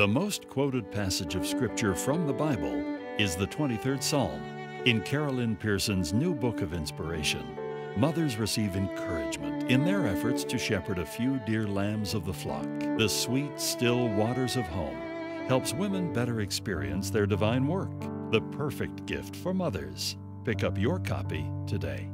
The most quoted passage of Scripture from the Bible is the 23rd Psalm. In Carol Lynn Pearson's new book of inspiration, mothers receive encouragement in their efforts to shepherd a few dear lambs of the flock. The sweet, still waters of home helps women better experience their divine work, the perfect gift for mothers. Pick up your copy today.